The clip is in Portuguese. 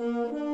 Música